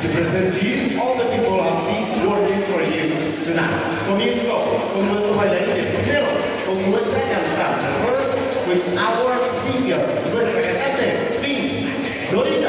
to present to you all the people happy working for you tonight. Comienzo con nuestros bailarines. Primero, con nuestra cantante. First, with our singer, nuestra cantante, Miss Doris.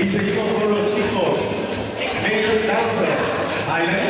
Y seguimos con los chicos de danzas.